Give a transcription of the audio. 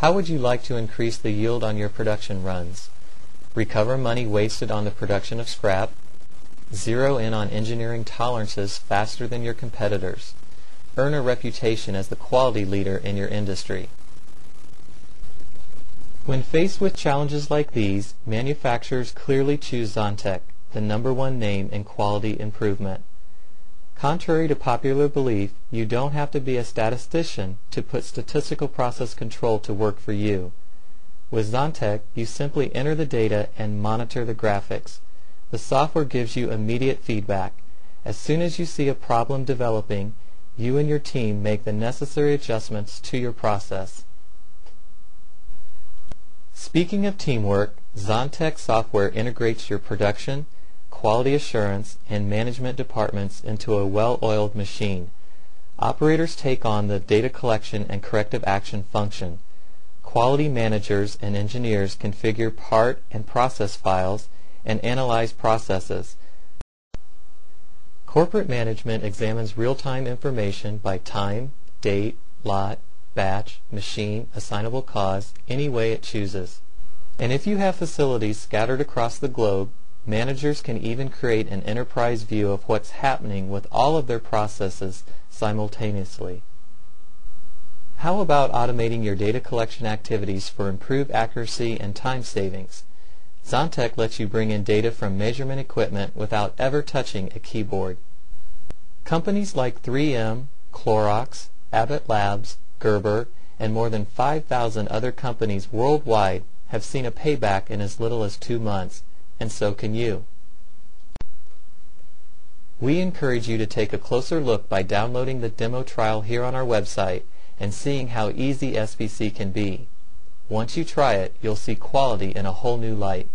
How would you like to increase the yield on your production runs? Recover money wasted on the production of scrap? Zero in on engineering tolerances faster than your competitors? Earn a reputation as the quality leader in your industry? When faced with challenges like these, manufacturers clearly choose Zontec, the number one name in quality improvement. Contrary to popular belief, you don't have to be a statistician to put statistical process control to work for you. With Zontec, you simply enter the data and monitor the graphics. The software gives you immediate feedback. As soon as you see a problem developing, you and your team make the necessary adjustments to your process. Speaking of teamwork, Zontec software integrates your production, quality assurance, and management departments into a well-oiled machine. Operators take on the data collection and corrective action function. Quality managers and engineers configure part and process files and analyze processes. Corporate management examines real-time information by time, date, lot, batch, machine, assignable cause, any way it chooses. And if you have facilities scattered across the globe, managers can even create an enterprise view of what's happening with all of their processes simultaneously. How about automating your data collection activities for improved accuracy and time savings? Zontec lets you bring in data from measurement equipment without ever touching a keyboard. Companies like 3M, Clorox, Abbott Labs, Gerber, and more than 5,000 other companies worldwide have seen a payback in as little as two months, and so can you. We encourage you to take a closer look by downloading the demo trial here on our website and seeing how easy SPC can be. Once you try it, you'll see quality in a whole new light.